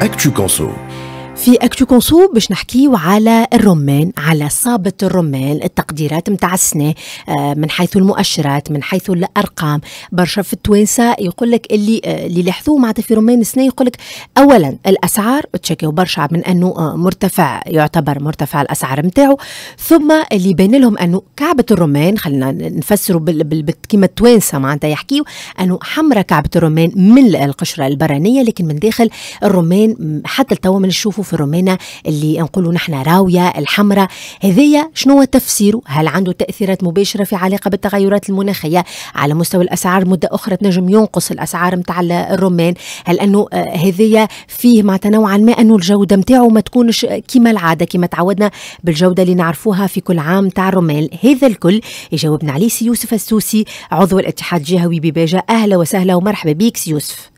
Actu Conso في Actu Conso باش نحكيو على الرمان على صابة الرمان التقديرات متاع السنة آه، من حيث المؤشرات من حيث الأرقام. برشا في التوانسة يقول لك اللي آه، اللي لاحظوه معناتها في رمان السنة يقول لك أولا الأسعار تشكيو برشا من أنه آه، مرتفع يعتبر مرتفع الأسعار متاعه ثم اللي يبين لهم أنه كعبة الرمان خلينا نفسروا كيما التوانسة معناتها يحكيو أنه حمرة كعبة الرمان من القشرة البرانية لكن من داخل الرمان حتى التوا من نشوفوا في الرومانة اللي نقولوا نحن راوية الحمراء. هذايا شنو هو تفسيره هل عنده تأثيرات مباشرة في علاقة بالتغيرات المناخية؟ على مستوى الأسعار مدة أخرى تنجم ينقص الأسعار متاع الرومان هل أنه آه، هذايا فيه مع نوعا ما أنه الجودة متاعه ما تكونش كما العادة كما تعودنا بالجودة اللي نعرفوها في كل عام تاع الرمان. هذا الكل يجاوبنا عليه سي يوسف السوسي عضو الاتحاد الجهوي بباجة. أهلا وسهلا ومرحبا بك سي يوسف.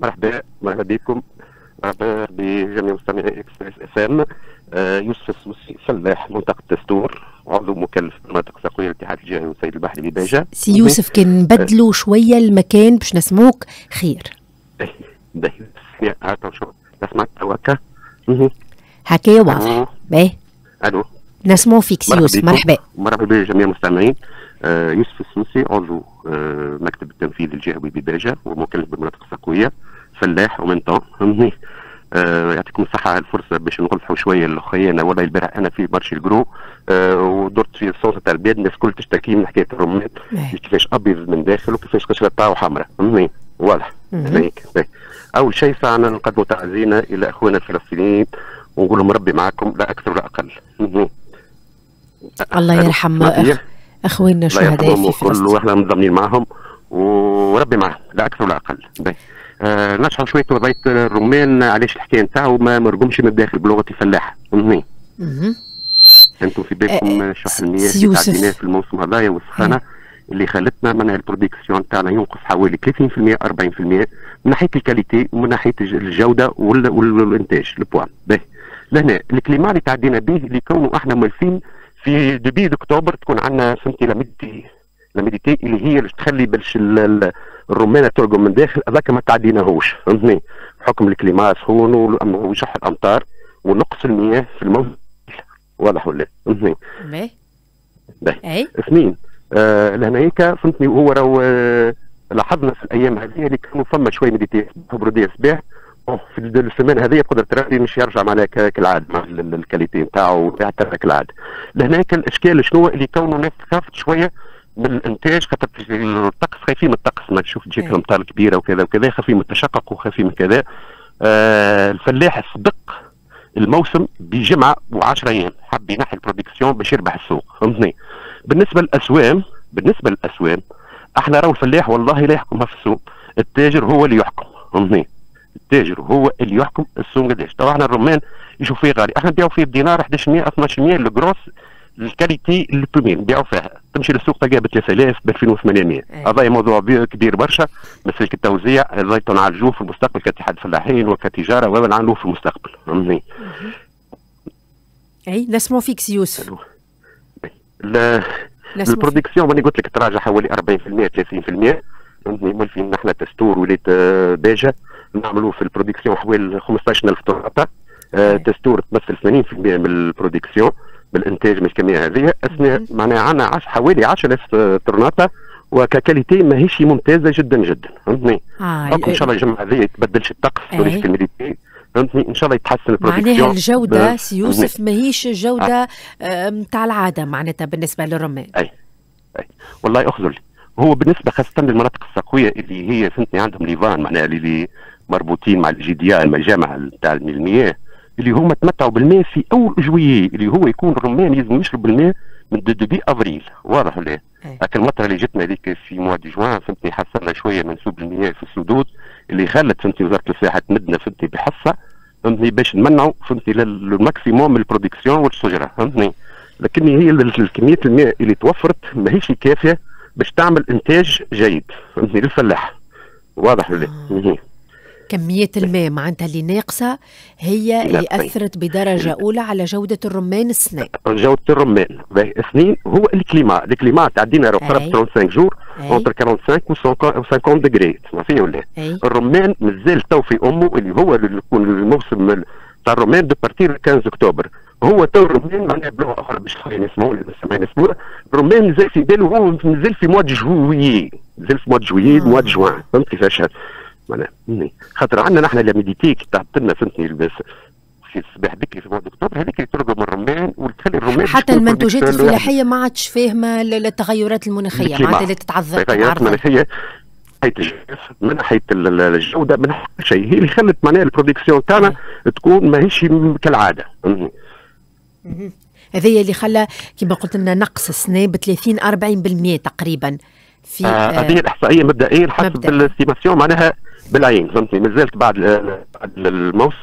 مرحبا مرحبا بكم. مرحبا بجميع مستمعي إكسبراس إف إم. آه، يوسف السوسي فلاح منطقه تستور عضو مكلف بمنطقه ساقيه الاتحاد الجهوي والصيد البحري بباجة سي يوسف كان نبدلوا شوية المكان باش نسموك خير. هاكا شو نسمعك هكا هكا واضح باهي. ألو. نسمعوا فيك سي يوسف مرحبا. مرحبا بجميع المستمعين. آه يوسف السوسي عضو آه مكتب التنفيذ الجهوي بباجة ومكلف بالمناطق الساقيه فلاح ومن طون آه يعطيكم الصحة على الفرصة باش نغلفوا شوية الخيانة ولا البارح أنا في برش الجرو آه ودرت في الصوت تاع البلاد الناس الكل تشتكي من حكاية الرمان كيفاش أبيض من داخل وكيفاش قشرة تاعو حمراء. واضح. أول شيء ساعنا نقدموا تعزينا إلى أخواننا الفلسطينيين ونقول لهم ربي معكم لا أكثر ولا أقل. الله يرحم أخواننا الشهداء في فلسطين. وإحنا متضامنين معهم وربي معهم لا أكثر ولا أقل. بي. آه نشرح شوية وضعية الرمان علاش الحكاية نتاعو ما مرقمش من الداخل بلغة الفلاح. فهمتني؟ أنتم في بالكم آه شح المياه اللي تعديناه في الموسم هذايا والسخانه اللي خلتنا من ال production تاعنا ينقص حوالي 30% 40% من ناحية ال qualité ومن ناحية الجودة والإنتاج ال point باهي. لهنا ال climat اللي تعدينا به اللي كونوا إحنا مالفين في début octobre تكون عندنا فهمتي l'humidité l'humidité اللي هي اللي تخلي باش الرمانه ترقم من داخل هذاك ما تعديناهوش فهمتني؟ بحكم ال climat سخون وشح الأمطار ونقص المياه في الموسم واضح ولا فهمتني؟ أي؟ اثنين آه لهنايك فهمتني؟ وهو راهو آه لاحظنا في الأيام هذه اللي كانوا فما شوية مديتي بروديه صباح في السمان هذه يقدر ترى مش يرجع مع كالعاد مع الكاليتي نتاعو يعتبر كالعاد لهناك الإشكال شنو؟ اللي كونه الناس خافت شوية من الانتاج خاطر الطقس خايفين من الطقس ما تشوف تجيك الامطار كبيرة وكذا وكذا خايفين من التشقق وخايفين من كذا. آه الفلاح يصدق الموسم بجمعة و10 أيام حب ينحي البرودكسيون باش يربح السوق فهمتني؟ بالنسبة للأسوام بالنسبة للأسوام أحنا راهو الفلاح والله لا يحكمها في السوق التاجر هو اللي يحكم فهمتني؟ التاجر هو اللي يحكم السوق قداش. طبعا إحنا الرمان يشوف فيه غالي إحنا نبيعوا فيه بدينار 1100 1200 ال grosse ال qualité ال première نبيعوا فيها. تمشي للسوق تلقاها ب 3000 ب 2800 هذا موضوع موضوع برشا مسألة التوزيع هذا نعالجوه في المستقبل كاتحاد فلاحين وكتجارة ونعالجوه في المستقبل فهمتني؟ أي نسمعوا فيك سي يوسف البرودكسيون ماني قلت لك تراجع حوالي 40% 30% فهمتني؟ مولفين نحن تستور وليت آه، باجه نعملوا في البرودكسيون حوالي 15000 طرطه تستور تمثل 80% من البرودكسيون. بالإنتاج من الكميه هذه أثناء معناها عندنا حوالي 10000 طرناطه وككاليتي ماهيش ممتازة جدا جدا. فهمتني؟ آه إن شاء الله الجمعة هذه يتبدلش الطقس توليش كميديتي فهمتني؟ إن شاء الله يتحسن ال production معناها الجودة سي يوسف ماهيش جودة نتاع آه. العادة معناتها بالنسبة للرمان أي أي. والله اخذل هو بالنسبة خاصة للمناطق السقوية اللي هي فهمتني عندهم les vannes معناها اللي مربوطين مع ال GD مع الجامعة نتاع المياه. اللي هما تمتعوا بالماء في أول جويي اللي هو يكون الرمان لازم يشرب الماء من du début avril. واضح ولا لكن المطره اللي جتنا هذيك في mois de juin فهمتني حسنا شوية منسوب المياه في السدود اللي خلت فهمتني وزارة الفلاحة تمدنا فهمتني بحصة فهمتني باش نمنعوا فهمتني لل maximum ال production والشجرة فهمتني. لكن هي كمية الماء اللي توفرت ماهيش كافية باش تعمل إنتاج جيد فهمتني للفلاح. واضح ولا آه. كمية الماء معناتها اللي ناقصة هي اللي أثرت بدرجة أولى على جودة الرمان السنة جودة الرمان. اثنين هو ال climat. ال climat تعدينا قرب 35 jours اونتر 45 و 50 ديجري تسمع فيه ولا الرمان مازال تو في أمه اللي هو اللي يكون الموسم تاع الرمان دو بارتير 15 اكتوبر هو تو الرمان معناها بلغه أخرى باش يسمعوا السامعين يسمعوها الرمان مازال في باله هو مازال في موا جويي مازال في موا جويي موا جوان فهمت كيفاش معناها. خاطر عندنا نحن لا ميديتيك تحط لنا فهمتني في الصباح بكري في موعد اكتوبر هذيك اللي ترقم الرمان وتخلي الرمان حتى المنتوجات الفلاحية ما عادش فاهمة التغيرات المناخية معناتها اللي تتعذر التغيرات المناخيه الجوف من ناحيه الجودة من كل شيء. هي اللي خلت معناها ال production تاعنا تكون ماهيش كالعادة. هذه اللي خلى كما قلت لنا نقص السنة ب 30 40% تقريبا في آه هذه الإحصائية مبدئيا حسب ال estimation معناها بالعين فهمتني؟ مازالت بعد الموسم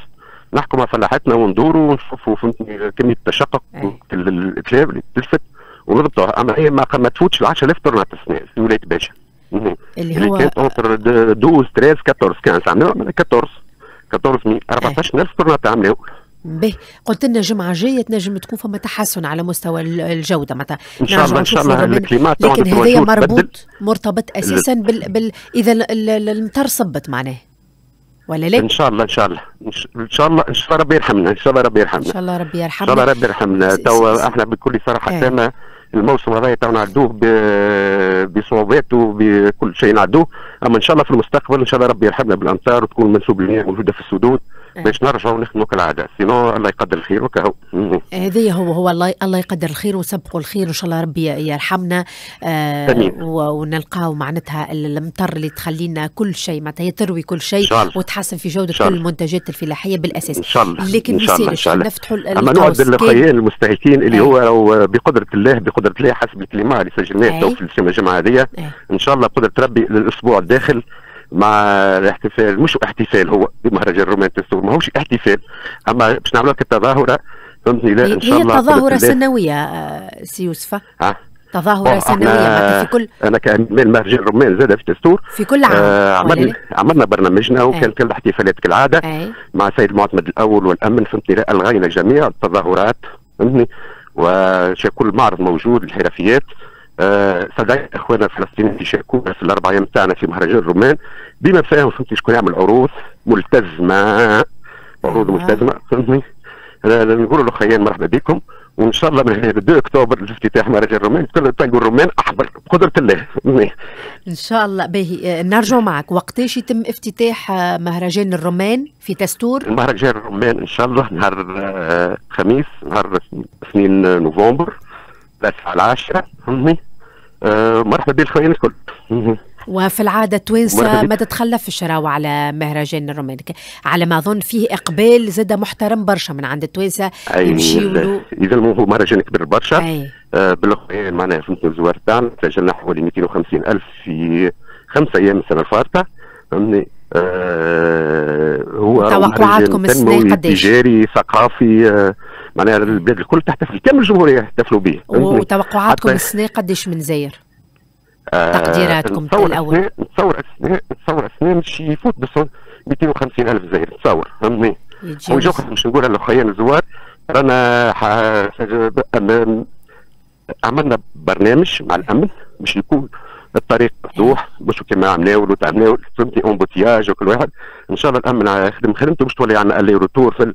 نحكم على فلاحتنا وندوروا ونشوفوا فهمتني؟ كمية التشقق الاتلاف اللي تلفت ونضبطوها أما هي ما, ما تفوتش 10000 طن السنة في ولاية باجة اللي هو كانت entre 12 13 14 15 عملوا 14 14 14000 طن عملوا به قلت لنا جمعة جاية تنجم تكون فما تحسن على مستوى الجودة متى ان شاء الله ان شاء الله ال climat لكن هذايا مربوط مرتبط أساسا بال, بال اذا المطر صبت معناه ولا لا؟ ان شاء الله ان شاء الله ان شاء الله ان شاء الله ربي يرحمنا ان شاء الله ربي يرحمنا ان شاء الله ربي يرحمنا ان شاء الله ربي يرحمنا تو إحنا بكل صراحة إيه. تامه الموسم هذا تو نعدوه بصعوباته بكل شيء نعدوه اما ان شاء الله في المستقبل ان شاء الله ربي يرحمنا بالامطار وتكون منسوب المياه موجوده في السدود إيه. باش نرجعوا نخدموا كالعاده sinon الله يقدر الخير وكهو. هذه هو هو الله الله يقدر الخير ونسبقوا الخير وان شاء الله ربي يرحمنا. آه ونلقاو معناتها المطر اللي تخلينا كل شيء معناتها تروي كل شيء وتحسن في جودة كل المنتجات الفلاحية بالأساس. إن شاء الله. لكن شاء الله. نفتحوا أما نوعد الاخوين المستهلكين اللي هو بقدرة الله بقدرة الله حسب الكلمة اللي سجلناه في الجمعه هذه إن شاء الله بقدره ربي الأسبوع الداخل مع الاحتفال مش احتفال هو بمهرجان الرومان تستور ما هوش احتفال. أما باش نعملوا كتظاهرة فهمتني لا إن شاء الله هي تظاهره سنوية سي يوسف ها تظاهرة سنوية في كل أنا كامين مهرجان الرومان زاد في الدستور. في كل عام. آه عملنا عملنا برنامجنا وكان كل الاحتفالات كالعادة. أي. مع السيد المعتمد الأول والأمن فهمتني ألغينا جميع التظاهرات فهمتني. وكل معرض موجود الحرفيات. آه صدق اخواننا الفلسطينيين يشاركوا في الاربع أيام تاعنا في مهرجان الرومان بما فيهم فهمتني شكون يعمل عروض ملتزمة. عروض آه. ملتزمة فهمتني؟ نقول له خيان مرحبا بكم وإن شاء الله من 2 أكتوبر الافتتاح مهرجان الرومان تلقوا الرومان احمر بقدرة الله إن شاء الله. باهي نرجع معك. وقتاش يتم افتتاح مهرجان الرومان في تستور؟ مهرجان الرومان إن شاء الله نهار خميس نهار 2 نوفمبر. الساعة العاشرة فهمتني آه مرحبا بالخوين الكل. وفي العادة التوانسة ما تتخلفش راهو على مهرجان الرومان على ما أظن فيه إقبال زاد محترم برشا من عند التوانسة يمشيوا إذا هو مهرجان كبير برشا. أي. آه بالخوين معناها فهمت الزوار تاعنا سجلنا حوالي 250 ألف في خمسة أيام السنة الفارطة. فهمتني؟ آه هو توقعاتكم السنة قداش؟ تجاري ثقافي آه معناها البلاد الكل تحتفل كامل الجمهورية يحتفلوا به. وتوقعاتكم السنة قداش من زاير؟ آه تقديراتكم الأول. نتصور السنة نتصور السنة مش يفوت بس 250 ألف زاير. نتصور فهمتني؟ وجوخر مش نقول للاخوين الزوار رانا عملنا برنامج مع الأمن باش يكون الطريق مفتوح مش كما عملناه ولا تعملناه فهمتي؟ embouteillage وكل واحد. إن شاء الله الأمن يخدم خدمته باش تولي عندنا aller-retour في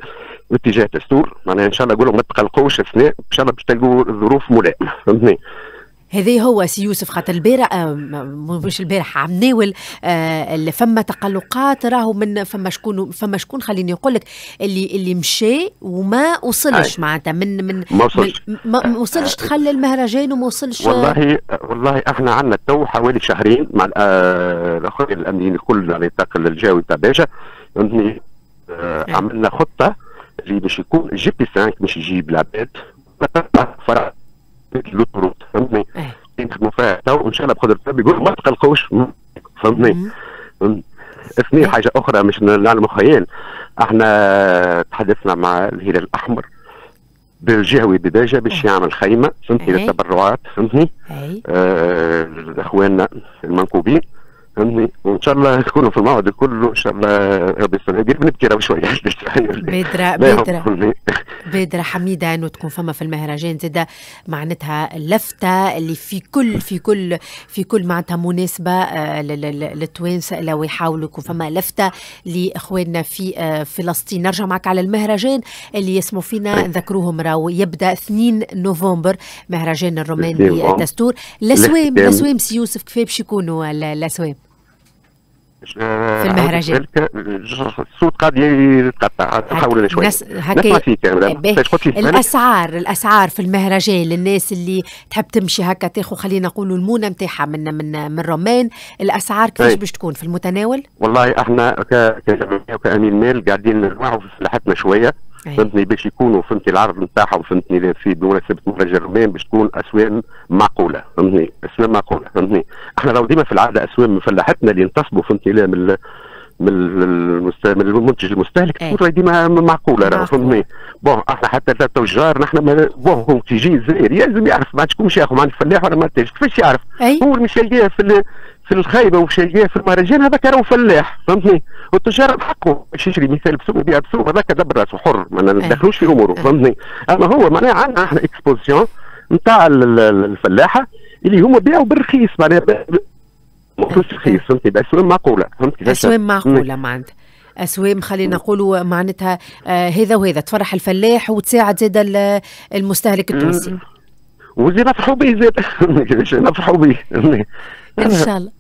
باتجاه تستور. معناها إن شاء الله نقول لهم ما تقلقوش أثناء إن شاء الله باش تلقوا ظروف ملائمة. فهمتني؟ هذه هو سي يوسف خاطر البارح آه مش البارح عم ناول آه فما تقلقات راهو من فما شكون فما شكون خليني نقول لك اللي اللي مشى وما وصلش معناتها من من ما وصلش. ما وصلش دخل المهرجان وما وصلش. والله والله إحنا عندنا تو حوالي شهرين مع الاخوين الأمنيين الكل على نطاق الجهوي تاع باجة. آه عملنا خطة اللي باش يكون GP 5 باش يجيب العباد. فرع l'autoroute فهمتني؟ نخدموا فيها تو إن شاء الله بقدر ربي يقول ما تقلقوش فهمتني؟ اثنين حاجة أخرى مش نعلم خيال إحنا تحدثنا مع الهلال الأحمر. بالجهوي بباجة باش يعمل خيمة. فهمتني؟ للتبرعات. فهمتني؟ آه إخواننا المنكوبين. وإن شاء الله تكونوا في الموعد كله إن شاء الله ربي يستر. قريب نبكي راهو شوية بدرة بدرة بدر حميدة إنه تكون فما في المهرجان زاده معناتها اللفتة اللي في كل في كل في كل معناتها مناسبة آه، للتوانسة لو يحاولوا يكون فما لفتة لإخواننا في آه، فلسطين. نرجع معك على المهرجان اللي يسموا فينا نذكروهم راهو. يبدأ 2 نوفمبر مهرجان الروماني للدستور الاسوام الاسوام سي يوسف كيف باش يكونوا الاسوام في المهرجان. الصوت قاعد يتقطع. حاول شوي. نس... هكا الاسعار الأسعار في المهرجان للناس اللي تحب تمشي هكا تاخذ خلينا نقولوا المونة نتاعها من من من رمان الأسعار كيفاش باش تكون في المتناول؟ والله إحنا كجمعية وكأمين مال قاعدين نوعوا في سلاحتنا شوية. فهمتني؟ باش يكونوا فهمتني العرض نتاعهم فهمتني في بمناسبه مهرجان الرمان باش تكون اسوام معقولة فهمتني؟ اسوام معقولة فهمتني؟ إحنا لو ديما في العادة اسوام من فلاحتنا اللي ينتصبوا فهمتني؟ لا من من من المنتج المستهلك تكون إيه. ديما معقولة فهمتني؟ بون إحنا حتى التجار نحن بون هو تيجي الجزائر يلزم يعرف ما تكونش ياخذ مع الفلاح ولا ما كيفاش يعرف؟ هو مش في في الخايبة ومش في المهرجان هذاك راهو فلاح فهمتني؟ والتجار بحقه باش يشري مثال بسوق ويبيع بسوق هذاك دبر راسه حر ما ندخلوش في أموره فهمتني؟ أما هو معناها عندنا إحنا اكسبوزيون نتاع الفلاحة اللي هما بيعوا بالرخيص معناها مش رخيص فهمتني؟ باسواق معقولة فهمتي اسواق معقولة معناتها. أسوام خلينا نقولوا معناتها آه هذا وهذا. تفرح الفلاح وتساعد زاد المستهلك التونسي. وزيد نفرحوا به زاد. نفرحوا به. إن شاء الله.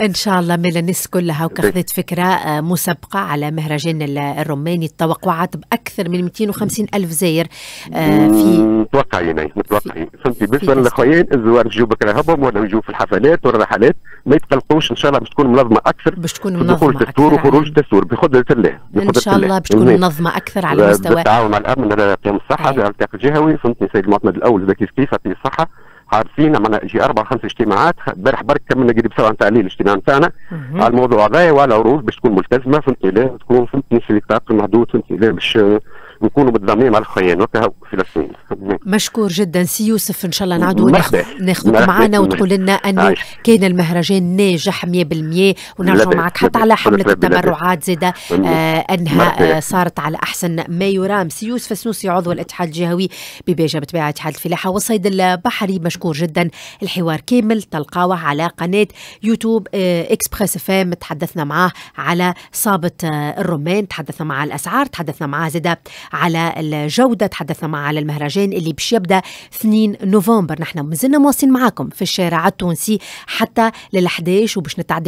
إن شاء الله من الناس كلها وكخذت فكرة آه، مسبقه على مهرجان الروماني التوقعات بأكثر من 250 ألف زائر آه، في متوقعين متوقعين. فهمتي؟ بالنسبة للأخوين الزوار يجوا بكرة هبهم ولا يجوا في الحفلات ولا الرحلات ما يتقلقوش إن شاء الله باش تكون منظمة أكثر. باش تكون منظمة دخول الدستور وخروج الدستور بقدرة الله إن شاء الله. باش تكون منظمة أكثر على مستوى. بالتعاون مع الأمن قيام الصحة على الجهوي. فهمتني؟ سيد المعتمد الأول كيف كيف في الصحة. عارفين عملنا يجي أربع خمس اجتماعات امبارح برك كملنا قريب سبع تعليل الاجتماع نتاعنا. على الموضوع هذا وعلى عروض باش تكون ملتزمة فهمتني لا تكون فهمتني في الاطار المحدود فهمتني لا باش نكونوا بالضمير مع الخيان وكا فلسطين. مشكور جدا. سي يوسف إن شاء الله نعودوا ناخذك معنا وتقول لنا انه كان المهرجان ناجح 100% ونرجع معك حتى على حملة التبرعات زاده آه أنها آه صارت على أحسن ما يرام. سي يوسف السنوسي عضو الاتحاد الجهوي ببيجة بتباع اتحاد الفلاحة والصيد البحري. مشكور جدا. الحوار كامل تلقاوه على قناة يوتيوب آه Express FM. تحدثنا معاه على صابت آه الرمان. تحدثنا معاه الأسعار. تحدثنا معاه زاده على الجودة. تحدثنا معه على المهرجان اللي باش يبدأ 2 نوفمبر. نحن مازلنا مواصلين معاكم في الشارع التونسي حتى لل 11 وباش نتعدى